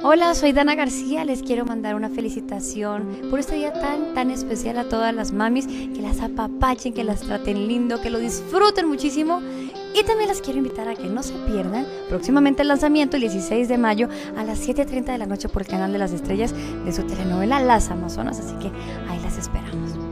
Hola, soy Dana García. Les quiero mandar una felicitación por este día tan, tan especial a todas las mamis. Que las apapachen, que las traten lindo, que lo disfruten muchísimo. Y también las quiero invitar a que no se pierdan próximamente el lanzamiento el 16 de mayo a las 7.30 de la noche por el canal de las estrellas de su telenovela Las Amazonas. Así que ahí las esperamos.